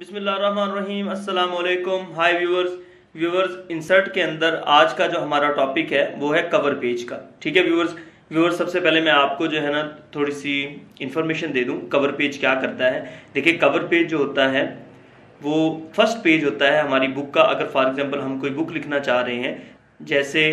अस्सलाम वालेकुम हाय viewers. Viewers insert के अंदर आज का जो हमारा टॉपिक है, वो है कवर पेज का। ठीक है व्यूअर्स? व्यूअर्स, सबसे पहले मैं आपको जो है ना थोड़ी सी इंफॉर्मेशन दे दूँ कवर पेज क्या करता है। देखिए कवर पेज जो होता है, वो फ़र्स्ट पेज होता है हमारी बुक का। अगर फॉर एग्जांपल हम कोई बुक लिखना चाह रहे हैं, जैसे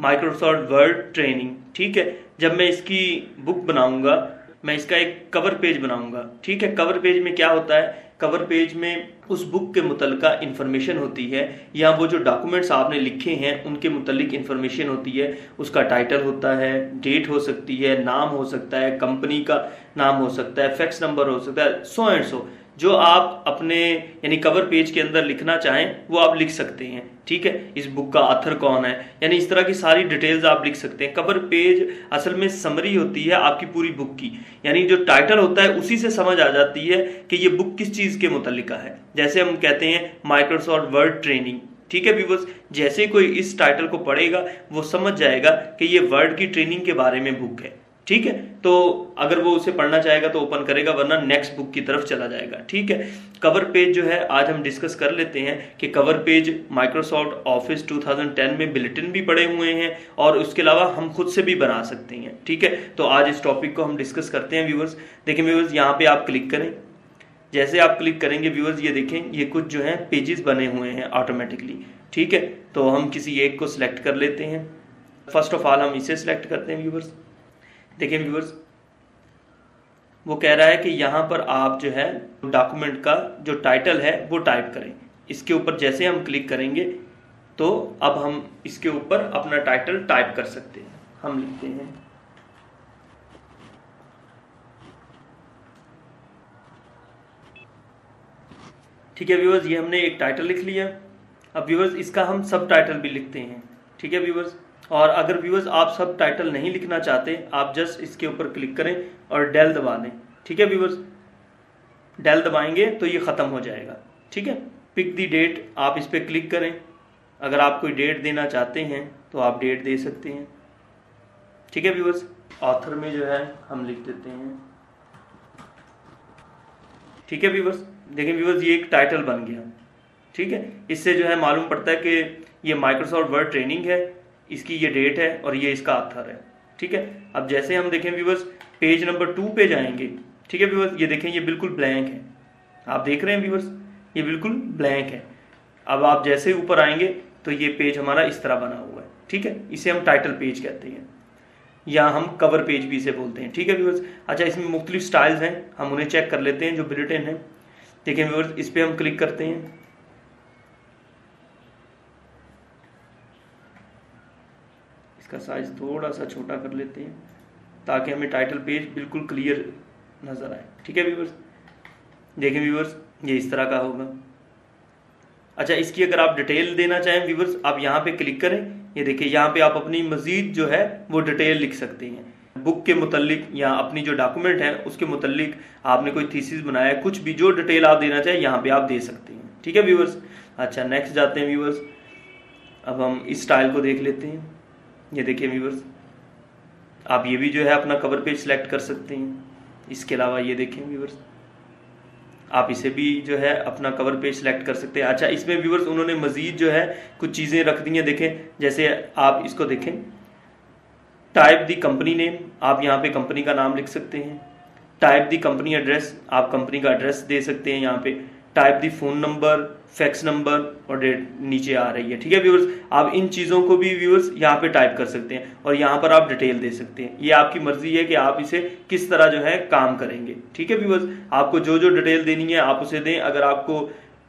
माइक्रोसॉफ्ट वर्ड ट्रेनिंग ठीक है? जब मैं इसकी बुक बनाऊँगा, मैं इसका एक कवर पेज बनाऊँगा, ठीक है? कवर पेज में क्या होता है? कवर पेज में उस बुक के मुतलका इन्फॉर्मेशन होती है, या वो जो डॉक्यूमेंट्स आपने लिखे हैं, उनके मुतलिक इन्फॉर्मेशन होती है, उसका टाइटल होता है डेट हो सकती है, नाम हो सकता है कंपनी का नाम हो सकता है फैक्स नंबर हो सकता है सो एंड सो जो आप अपने, यानी कवर पेज के अंदर लिखना चाहें, वो आप लिख सकते हैं, ठीक है? इस बुक का आथर कौन है? यानी इस तरह की सारी डिटेल्स आप लिख सकते हैं। कवर पेज असल में समरी होती है आपकी पूरी बुक की। यानी जो टाइटल होता है, उसी से समझ आ जाती है कि ये बुक किस चीज़ के मुतलिका है। जैसे हम कहते हैं माइक्रोसॉफ्ट वर्ड ट्रेनिंग ठीक है व्यूवर्स जैसे कोई इस टाइटल को पढ़ेगा, वो समझ जाएगा कि ये वर्ड की ट्रेनिंग के बारे में बुक है। ठीक है? तो अगर वो उसे पढ़ना चाहेगा तो ओपन करेगा, वरना नेक्स्ट बुक की तरफ़ चला जाएगा, ठीक है? कवर पेज जो है, आज हम डिस्कस कर लेते हैं कि कवर पेज माइक्रोसॉफ्ट ऑफ़िस 2010 में बिलेटिन भी पड़े हुए हैं और उसके अलावा हम खुद से भी बना सकते हैं, ठीक है? तो आज इस टॉपिक को हम डिस्कस करते हैं व्यूवर्स देखिए व्यूवर्स यहाँ पे आप क्लिक करें। जैसे आप क्लिक करेंगे व्यूवर्स ये देखें, ये कुछ जो है पेजेस बने हुए हैं ऑटोमेटिकली ठीक है? तो हम किसी एक को सिलेक्ट कर लेते हैं। फ़र्स्ट ऑफ़ ऑल हम इसे सिलेक्ट करते हैं व्यूवर्स देखिए व्यूवर्स वो कह रहा है कि यहाँ पर आप जो है डॉक्यूमेंट का जो टाइटल है, वो टाइप करें। इसके ऊपर जैसे हम क्लिक करेंगे तो अब हम इसके ऊपर अपना टाइटल टाइप कर सकते हैं। हम लिखते हैं। ठीक है व्यूवर्स ये हमने एक टाइटल लिख लिया। अब व्यूवर्स इसका हम सब टाइटल भी लिखते हैं। ठीक है व्यूवर्स और अगर व्यूअर्स आप सब टाइटल नहीं लिखना चाहते, आप जस्ट इसके ऊपर क्लिक करें और डेल दबा दें। ठीक है व्यूअर्स डेल दबाएँगे तो ये ख़त्म हो जाएगा। ठीक है? पिक दी डेट आप इस पर क्लिक करें। अगर आप कोई डेट देना चाहते हैं तो आप डेट दे सकते हैं। ठीक है व्यूअर्स ऑथर में जो है, हम लिख देते हैं। ठीक है व्यूवर्स देखिए व्यूवर्स ये एक टाइटल बन गया। ठीक है? इससे जो है मालूम पड़ता है कि ये माइक्रोसॉफ्ट वर्ड ट्रेनिंग है। इसकी ये डेट है और ये इसका आथर है। ठीक है? अब जैसे हम देखें व्यूवर्स पेज नंबर टू पे जाएँगे। ठीक है व्यूवर्स ये देखें, ये बिल्कुल ब्लैंक है। आप देख रहे हैं व्यूवर्स ये बिल्कुल ब्लैंक है। अब आप जैसे ऊपर आएँगे तो ये पेज हमारा इस तरह बना हुआ है। ठीक है? इसे हम टाइटल पेज कहते हैं। या हम कवर पेज भी इसे बोलते हैं। ठीक है व्यूवर्स अच्छा इसमें मुख्तलिफ़ स्टाइल्स हैं। हम उन्हें चेक कर लेते हैं जो बुलेटिन है। देखें व्यूवर्स इस पर हम क्लिक करते हैं। इसका साइज़ थोड़ा सा छोटा कर लेते हैं, ताकि हमें टाइटल पेज बिल्कुल क्लियर नज़र आए। ठीक है व्यूवर्स देखें व्यूवर्स ये इस तरह का होगा। अच्छा इसकी अगर आप डिटेल देना चाहें व्यूवर्स आप यहाँ पे क्लिक करें। ये देखिए, यहाँ पे आप अपनी मजीद जो है, वो डिटेल लिख सकते हैं। बुक के मुतलिक या अपनी जो डॉक्यूमेंट है, उसके मुतलिक आपने कोई थीसिस बनाया कुछ भी जो डिटेल आप देना चाहें, यहाँ पे आप दे सकते हैं। ठीक है व्यूवर्स अच्छा नेक्स्ट जाते हैं व्यूवर्स अब हम इस स्टाइल को देख लेते हैं। ये देखिए व्यूवर्स आप ये भी जो है अपना कवर पेज सिलेक्ट कर सकते हैं। इसके अलावा ये देखें व्यूवर्स आप इसे भी जो है अपना कवर पेज सिलेक्ट कर सकते हैं। अच्छा इसमें व्यूवर्स उन्होंने मजीद जो है कुछ चीज़ें रख दी हैं, देखें। जैसे आप इसको देखें। टाइप दी कंपनी नेम आप यहाँ पे कंपनी का नाम लिख सकते हैं। टाइप दी कंपनी एड्रेस आप कंपनी का एड्रेस दे सकते हैं यहाँ पे। Type the phone number, fax number और डेट नीचे आ रही है। ठीक है व्यूवर्स आप इन चीज़ों को भी व्यूवर्स यहाँ पे टाइप कर सकते हैं और यहाँ पर आप डिटेल दे सकते हैं। ये आपकी मर्ज़ी है कि आप इसे किस तरह जो है काम करेंगे। ठीक है व्यूवर्स आपको जो जो डिटेल देनी है, आप उसे दें। अगर आपको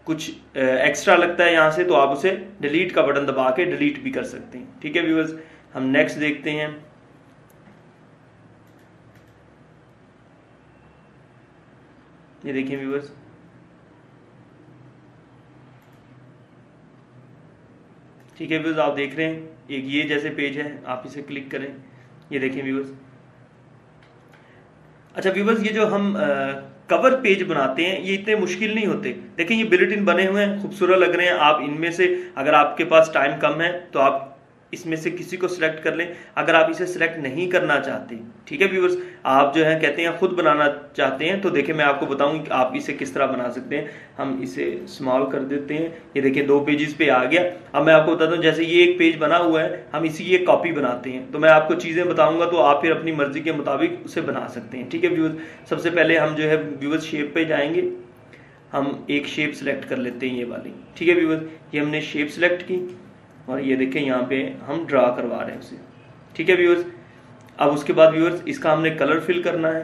कुछ एक्स्ट्रा लगता है यहाँ से तो आप उसे डिलीट का बटन दबा के डिलीट भी कर सकते हैं। ठीक है व्यूवर्स हम नेक्स्ट देखते हैं। ये देखिए व्यूवर्स ठीक है व्यूज़ आप देख रहे हैं, एक ये जैसे पेज है, आप इसे क्लिक करें। ये देखें व्यूवर्स अच्छा व्यूवर्स ये जो हम कवर पेज बनाते हैं, ये इतने मुश्किल नहीं होते। देखिए ये बिलेटिन बने हुए हैं, खूबसूरत लग रहे हैं। आप इनमें से, अगर आपके पास टाइम कम है तो आप इसमें से किसी को सिलेक्ट कर लें। अगर आप इसे सिलेक्ट नहीं करना चाहते, ठीक है व्यूवर्स आप जो है कहते हैं खुद बनाना चाहते हैं तो देखिए मैं आपको बताऊँ आप इसे किस तरह बना सकते हैं। हम इसे स्मॉल कर देते हैं। ये देखिए दो पेजेस पे आ गया। अब मैं आपको बताता हूँ जैसे ये एक पेज बना हुआ है, हम इसी की एक कॉपी बनाते हैं। तो मैं आपको चीज़ें बताऊँगा तो आप फिर अपनी मर्ज़ी के मुताबिक उसे बना सकते हैं, ठीक है व्यूवर्स सबसे पहले हम जो है व्यूवर्स शेप पे जाएँगे। हम एक शेप सिलेक्ट कर लेते हैं ये वाली, ठीक है व्यूवर्स ये हमने शेप सिलेक्ट की। और ये देखें यहाँ पे हम ड्रा करवा रहे हैं उसे। ठीक है व्यूअर्स अब उसके बाद व्यूअर्स इसका हमने कलर फिल करना है।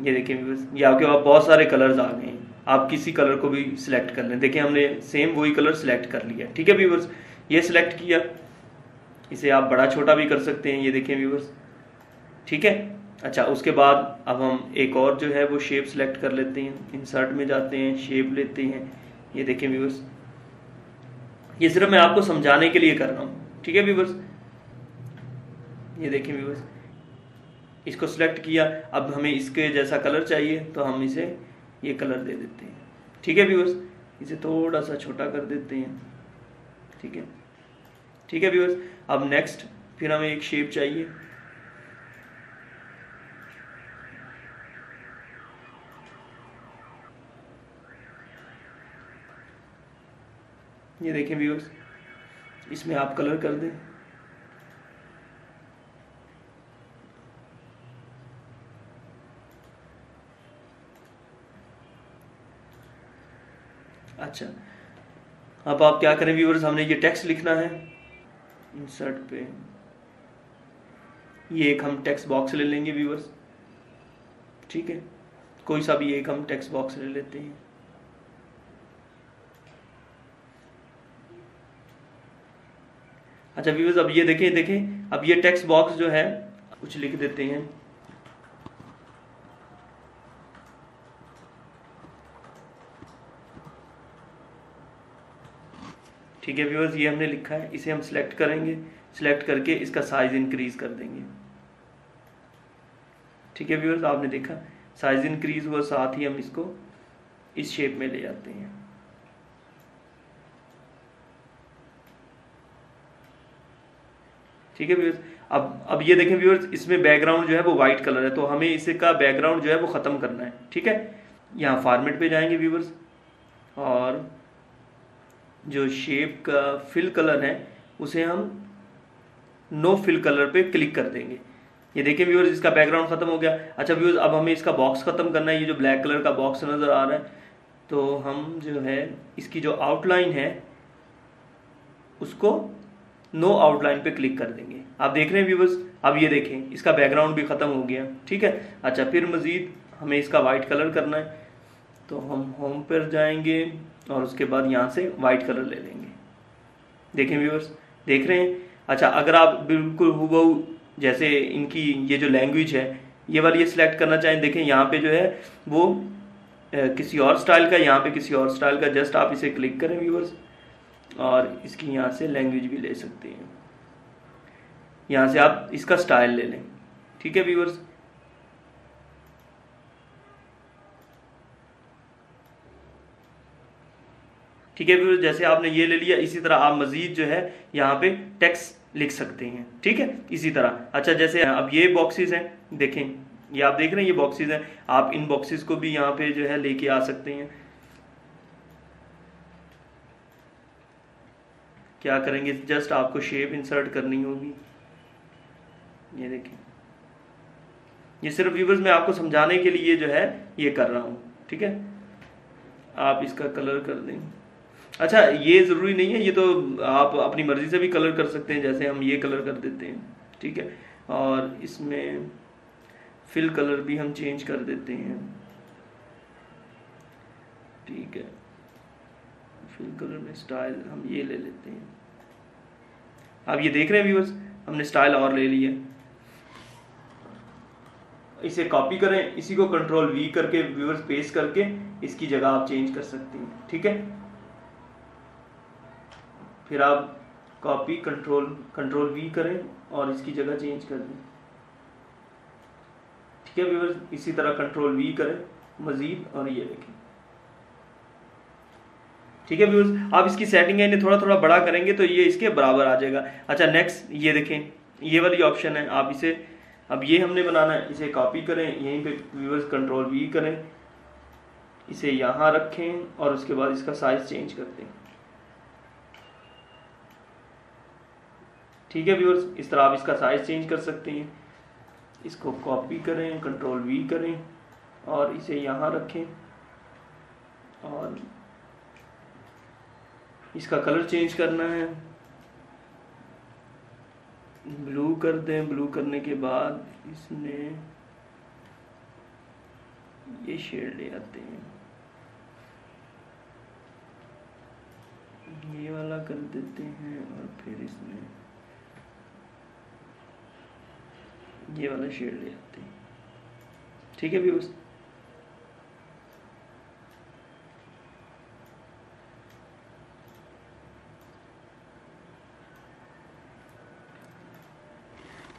ये देखें व्यूअर्स ये आपके पास बहुत सारे कलर्स आ गए हैं। आप किसी कलर को भी सिलेक्ट कर लें। देखिए हमने सेम वही कलर सिलेक्ट कर लिया। ठीक है व्यूअर्स ये सिलेक्ट किया। इसे आप बड़ा छोटा भी कर सकते हैं, ये देखें व्यूअर्स ठीक है? अच्छा उसके बाद अब हम एक और जो है वो शेप सिलेक्ट कर लेते हैं। इंसर्ट में जाते हैं शेप लेते हैं। ये देखें व्यूअर्स ये सिर्फ़ मैं आपको समझाने के लिए कर रहा हूँ। ठीक है व्यूवर्स ये देखिए व्यूवर्स इसको सिलेक्ट किया। अब हमें इसके जैसा कलर चाहिए तो हम इसे ये कलर दे देते हैं। ठीक है व्यूवर्स इसे थोड़ा सा छोटा कर देते हैं। ठीक है? ठीक है व्यूवर्स अब नेक्स्ट फिर हमें एक शेप चाहिए। ये देखें व्यूअर्स इसमें आप कलर कर दें। अच्छा अब आप क्या करें व्यूअर्स हमने ये टेक्स्ट लिखना है। इंसर्ट पे। ये एक हम टेक्स्ट बॉक्स ले लेंगे व्यूअर्स ठीक है? कोई सा भी एक हम टेक्स्ट बॉक्स ले लेते हैं। अच्छा व्यूवर्स अब ये देखें देखें। अब ये टेक्स्ट बॉक्स जो है, कुछ लिख देते हैं। ठीक है व्यूवर्स ये हमने लिखा है। इसे हम सिलेक्ट करेंगे। सिलेक्ट करके इसका साइज़ इंक्रीज कर देंगे। ठीक है व्यूवर्स आपने देखा। साइज़ इंक्रीज हुआ, साथ ही हम इसको इस शेप में ले जाते हैं। ठीक है व्यूअर्स अब अब ये देखें व्यूअर्स इसमें बैकग्राउंड जो है वो व्हाइट कलर है तो हमें इसे का बैकग्राउंड जो है वो ख़त्म करना है, ठीक है? यहाँ फॉर्मेट पे जाएँगे व्यूअर्स और जो शेप का फिल कलर है, उसे हम नो फिल कलर पे क्लिक कर देंगे। ये देखिए व्यूअर्स इसका बैकग्राउंड खत्म हो गया। अच्छा व्यूअर्स अब हमें इसका बॉक्स खत्म करना है, ये जो ब्लैक कलर का बॉक्स नज़र आ रहा है तो हम जो है, इसकी जो आउटलाइन है, उसको नो आउटलाइन पे क्लिक कर देंगे। आप देख रहे हैं व्यूवर्स अब ये देखें, इसका बैकग्राउंड भी ख़त्म हो गया, ठीक है? अच्छा फिर मज़ीद हमें इसका वाइट कलर करना है। तो हम होम पर जाएँगे और उसके बाद यहाँ से वाइट कलर ले लेंगे। देखें व्यूवर्स देख रहे हैं? अच्छा अगर आप बिल्कुल हुबहू, जैसे इनकी ये जो लैंग्वेज है, ये वाली ये सिलेक्ट करना चाहें, देखें, यहाँ पे जो है, वो किसी और स्टाइल का, यहाँ पे किसी और स्टाइल का जस्ट आप इसे क्लिक करें व्यूवर्स और इसकी यहाँ से लैंग्वेज भी ले सकते हैं। यहाँ से आप इसका स्टाइल ले लें। ठीक है व्यूवर्स ठीक है व्यूवर्स जैसे आपने ये ले लिया, इसी तरह आप मजीद जो है, यहाँ पे टेक्स्ट लिख सकते हैं। ठीक है, इसी तरह। अच्छा जैसे अब ये बॉक्सेस हैं, देखें। ये आप देख रहे हैं, ये बॉक्सेस हैं। आप इन बॉक्सेस को भी यहाँ पे जो है लेके आ सकते हैं। क्या करेंगे? जस्ट आपको शेप इंसर्ट करनी होगी। ये देखिए। ये सिर्फ़ व्यूवर्स मैं आपको समझाने के लिए जो है, ये कर रहा हूँ। ठीक है? आप इसका कलर कर दें। अच्छा ये ज़रूरी नहीं है, ये तो आप अपनी मर्ज़ी से भी कलर कर सकते हैं, जैसे हम ये कलर कर देते हैं। ठीक है? और इसमें फिल कलर भी हम चेंज कर देते हैं। ठीक है? फिल कलर में स्टाइल हम ये ले लेते हैं। आप ये देख रहे हैं व्यूअर्स हमने स्टाइल और ले लिया इसे कॉपी करें, इसी को कंट्रोल वी करके व्यूअर्स पेस्ट करके, इसकी जगह आप चेंज कर सकते हैं, ठीक है? फिर आप कॉपी कंट्रोल कंट्रोल वी करें और इसकी जगह चेंज कर दें। ठीक है व्यूअर्स इसी तरह कंट्रोल वी करें, मजीद और ये देखें। ठीक है व्यूअर्स आप इसकी सेटिंग है, इन्हें थोड़ा थोड़ा बड़ा करेंगे तो ये इसके बराबर आ जाएगा। अच्छा नेक्स्ट ये देखें। ये वाली ऑप्शन है। आप इसे, अब ये हमने बनाना है। इसे कॉपी करें। यहीं पे व्यूअर्स कंट्रोल वी करें। इसे यहाँ रखें और उसके बाद इसका साइज़ चेंज कर दें। ठीक है व्यूअर्स इस तरह आप इसका साइज़ चेंज कर सकते हैं। इसको कॉपी करें कंट्रोल वी करें और इसे यहाँ रखें। और इसका कलर चेंज करना है। ब्लू कर दें, ब्लू करने के बाद इसमें ये शेड ले आते हैं। ये वाला कर देते हैं और फिर इसमें ये वाला शेड ले आते हैं। ठीक है व्यूज़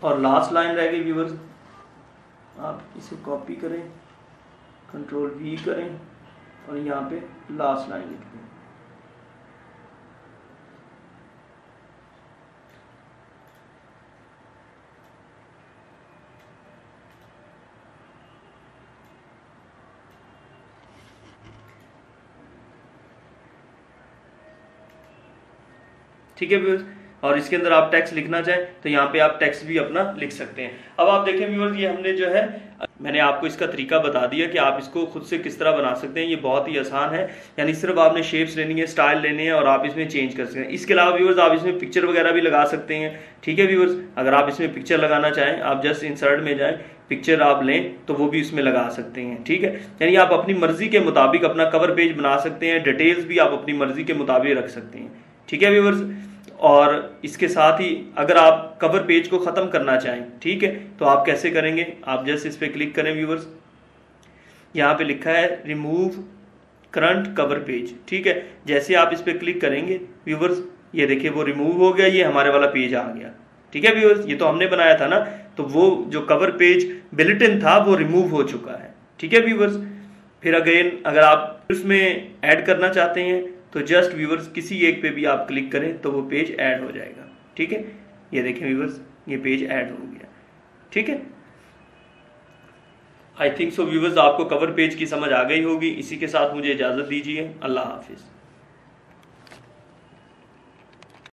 और लास्ट लाइन रह गई व्यूवर्स आप इसे कॉपी करें कंट्रोल वी करें और यहाँ पे लास्ट लाइन लिख दें। ठीक है व्यूअर्स और इसके अंदर आप टेक्स्ट लिखना चाहें तो यहाँ पे आप टेक्स्ट भी अपना लिख सकते हैं। अब आप देखें व्यूअर्स ये हमने जो है, मैंने आपको इसका तरीका बता दिया कि आप इसको खुद से किस तरह बना सकते हैं। ये बहुत ही आसान है। यानी सिर्फ़ आपने शेप्स लेनी है स्टाइल लेने हैं और आप इसमें चेंज कर सकते हैं। इसके अलावा व्यूअर्स आप इसमें पिक्चर वगैरह भी लगा सकते हैं। ठीक है व्यूअर्स अगर आप इसमें पिक्चर लगाना चाहें, आप जस्ट इंसर्ट में जाएँ पिक्चर आप लें तो वो भी इसमें लगा सकते हैं। ठीक है? यानी आप अपनी मर्ज़ी के मुताबिक अपना कवर पेज बना सकते हैं। डिटेल्स भी आप अपनी मर्ज़ी के मुताबिक रख सकते हैं। ठीक है व्यूवर्स और इसके साथ ही अगर आप कवर पेज को ख़त्म करना चाहें, ठीक है? तो आप कैसे करेंगे? आप जैसे इस पर क्लिक करें व्यूवर्स यहाँ पे लिखा है रिमूव करंट कवर पेज ठीक है? जैसे आप इस पर क्लिक करेंगे व्यूवर्स ये देखिए, वो रिमूव हो गया, ये हमारे वाला पेज आ गया। ठीक है व्यूवर्स ये तो हमने बनाया था ना? तो वो जो कवर पेज बिल्टिन था, वो रिमूव हो चुका है। ठीक है व्यूवर्स फिर अगेन अगर आप उसमें ऐड करना चाहते हैं तो जस्ट व्यूवर्स किसी एक पे भी आप क्लिक करें तो वो पेज ऐड हो जाएगा। ठीक है? ये देखें व्यूवर्स ये पेज ऐड हो गया। ठीक है? आई थिंक सो व्यूवर्स आपको कवर पेज की समझ आ गई होगी। इसी के साथ मुझे इजाज़त दीजिए। अल्लाह हाफिज़।